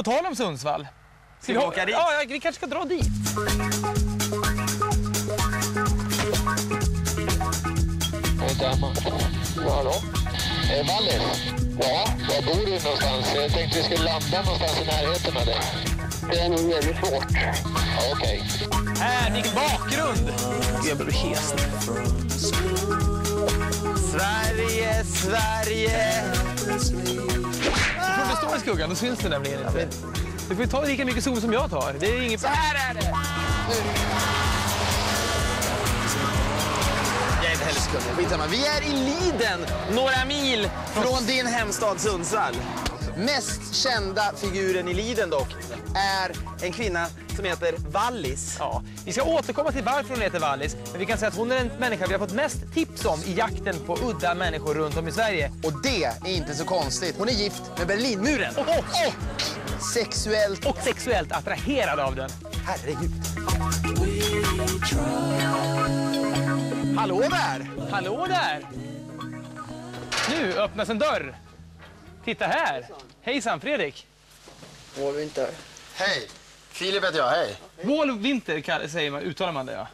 På tal om Sundsvall. Ska vi åka dit? Ja, ja, vi kanske ska dra dit. Hemma. Ja, hallå? Är det Wallis? Ja, var bor du någonstans? Jag tänkte vi skulle landa någonstans i närheten av dig. Det är nog jävligt svårt. Ja, okej. Här, vilken bakgrund! Jag blir hes. Sverige, Sverige. Står i skuggan, då syns det nämligen inte. Du får ta lika mycket sol som jag tar. Det är inget... Så här är det. Jag är inte heller skugga. Skitsamma. Vi är i Liden, några mil från din hemstad Sundsvall. Mest kända figuren i Liden dock är en kvinna som heter Wallis. Ja, vi ska återkomma till varför hon heter Wallis, men vi kan säga att hon är den människa vi har fått mest tips om i jakten på udda människor runt om i Sverige. Och det är inte så konstigt. Hon är gift med Berlinmuren. Och, och, Sexuellt. och sexuellt attraherad av den. Herregud. Hallå där! Hallå där! Nu öppnas en dörr. Titta här. Hejsan Fredrik. Vår vinter. Hej! Filip heter jag, hej. Vår vinter kall- säger man, uttalar man det ja.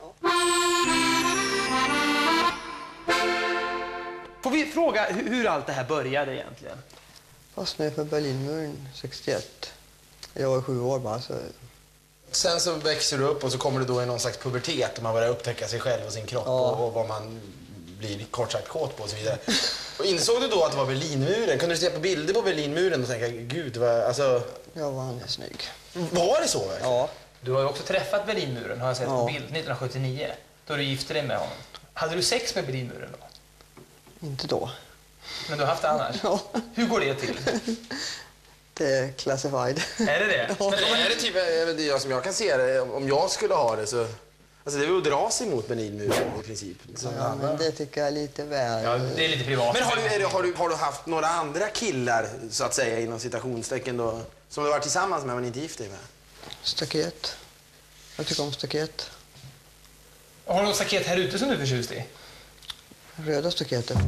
Får vi fråga hu- hur allt det här började egentligen? Fastnade för Berlinmuren 61. Jag var sju år bara så Sen så växer du upp och så kommer du då i någon slags pubertet och man börjar upptäcka sig själv och sin kropp Ja. och, och vad man blir kort sagt kåt på och så vidare. Och insåg du då att det var Berlinmuren? Kunde du se på bilder på Berlinmuren och tänka, gud, vad, alltså, jag var han är snygg. var det så verkligen? Ja, Du har ju också träffat Berlinmuren har jag sett Ja. på bild 1979. Då du gifte dig med honom. Hade du sex med Berlinmuren då? inte då. Men du har haft det annars? Ja. Hur går det till? Det är classified. Är det det? Men är det typ, vet inte, som jag kan se det, om jag skulle ha det så... Alltså det är väl att dra sig mot Berlinmuren i princip. Så, Ja, men det tycker jag är lite väl. Ja, det är lite privat. Men har du, är det, har, du, har du haft några andra killar, så att säga, inom citationstecken då, som du har varit tillsammans med men inte gift dig med? Staket. Jag tycker om staket. Har du något staket här ute som du är förtjust i? Röda staketet.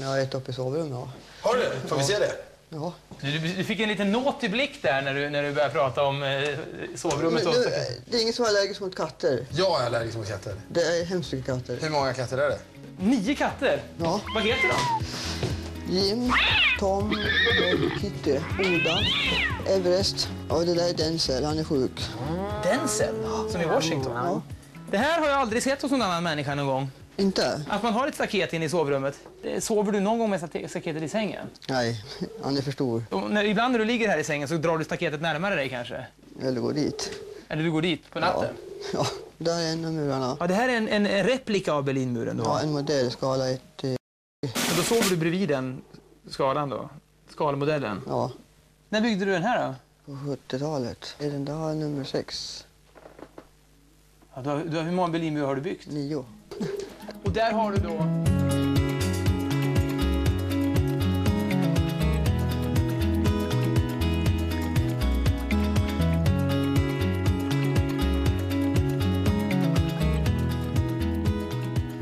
Jag har ett uppe i sovrummet. Har du? Får vi se det? Ja. Du, du fick en liten nåtig blick där när du, när du började prata om eh, sovrummet. Men, staket. det är ingen som är allergisk mot katter. Jag är allergisk mot katter. Det är hemskt mycket katter. Hur många katter är det? Nio katter? Ja. Vad heter de? Jim, Tom, Kitty, Oda, Everest. Ja, det där är Denzel. Han är sjuk. Denzel, som i Washington. Ja. Det här har jag aldrig sett hos någon annan människa någon gång. Inte? Att man har ett staket inne i sovrummet. Sover du någon gång med staketet i sängen? Nej, han är för stor. Och när, ibland när du ligger här i sängen så drar du staketet närmare dig kanske? Eller går dit. Eller du går dit på Ja. natten? ja, där är en av murarna. Ja, det här är en, en, replika av Berlinmuren då? Ja, en modell, skala 1 till... Och då sover du bredvid den skalan då? Skalmodellen. Ja, När byggde du den här då? på 70-talet. Är den där nummer 6? Ja, du har, du har, hur många Berlinmurar har du byggt? 9. Och där har du då...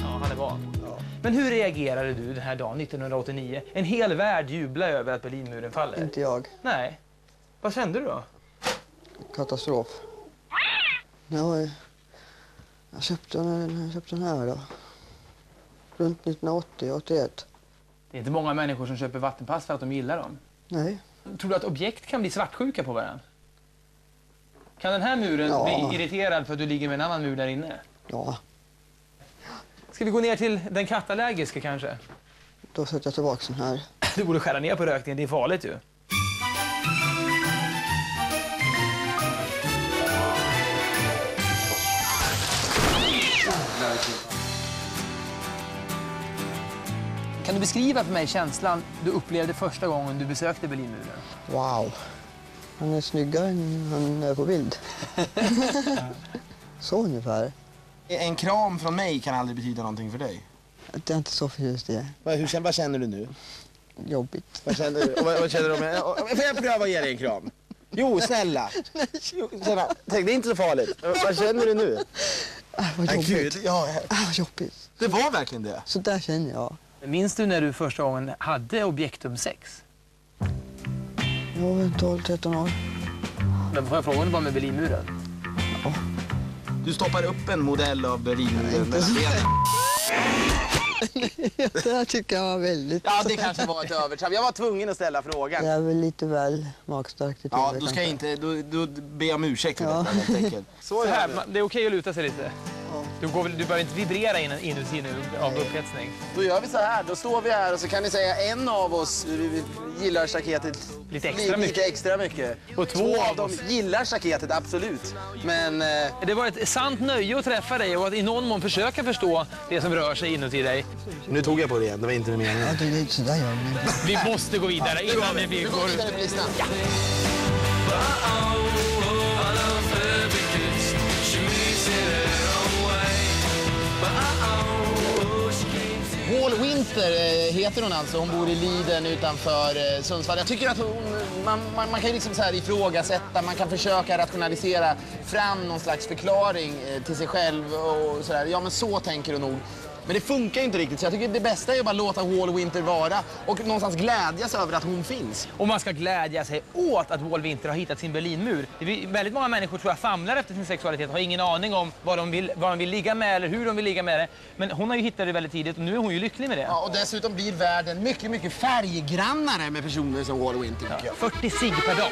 Ja, han är van. Men hur reagerade du den här dagen 1989? En hel värld jublade över att Berlinmuren faller. Inte jag. Nej. Vad kände du då? Katastrof. Jag, jag köpte den, jag köpte den här då. Runt 1980, 81. Det är inte många människor som köper vattenpass för att de gillar dem. Nej. Tror du att objekt kan bli svartsjuka på varandra? Kan den här muren Ja. bli irriterad för att du ligger med en annan mur där inne? Ja, Ska vi gå ner till den kattallergiska kanske? då sätter jag tillbaka den här. Du borde skära ner på rökningen, det är farligt ju. Kan du beskriva för mig känslan du upplevde första gången du besökte Berlinmuren? Wow. Han är snyggare än han är på bild. så ungefär. En kram från mig kan aldrig betyda någonting för dig. Det är inte så förtjust i det. Vad, hur, känner- vad känner du nu? Jobbigt. Vad känner du, och vad, vad känner du om jag, Får jag pröva att ge dig en kram? Jo, snälla. Snälla. Tänk, det är inte så farligt. Vad känner du nu? Äh, vad jobbigt. gud, ja, Äh, vad jobbigt. det var verkligen det. Så där känner jag. Minns du när du första gången hade objektum sex? Jag var väl 12-13 år. Men får jag fråga om det var med Berlinmuren? Du stoppar upp en modell av Berlinmuren mellan så. benen. Det här tycker jag var väldigt... Ja, det kanske var ett övertramp. Jag var tvungen att ställa frågan. Det är väl lite väl magstarkt. Ja, då ska jag inte... Då, då ber jag om ursäkt för Ja. detta helt enkelt. Så här, man- det är okej att luta sig lite. Du, går, du behöver inte vibrera in, inuti nu av upphetsning. Då gör vi så här. Då står vi här och så kan ni säga en av oss gillar staketet Lite extra lite mycket. extra mycket. Och två av dem gillar staketet, absolut. Men... Eh, Det var ett sant nöje att träffa dig och att i någon mån försöka förstå det som rör sig inuti dig. Nu tog jag på det igen, det var inte Ja, meningen. det är lite sådär vi. Måste gå vidare innan vi blir... nu går vi vidare på listan. Heter hon alltså. Hon bor i Liden utanför eh, Sundsvall. Jag tycker att hon, man, man, man kan liksom så här ifrågasätta, man kan försöka rationalisera fram någon slags förklaring eh, till sig själv och så där. Ja, men så tänker hon nog. Men det funkar ju inte riktigt, så jag tycker det bästa är att bara låta Wall Winter vara och någonstans glädjas över att hon finns. Och man ska glädja sig åt att Wall Winter har hittat sin Berlinmur. Det är väldigt många människor tror jag famlar efter sin sexualitet, har ingen aning om vad de, vill, vad de vill ligga med eller hur de vill ligga med det. Men hon har ju hittat det väldigt tidigt och nu är hon ju lycklig med det. Ja, och dessutom blir världen mycket, mycket färggrannare med personer som Wall Winter jag. 40 cigg per dag.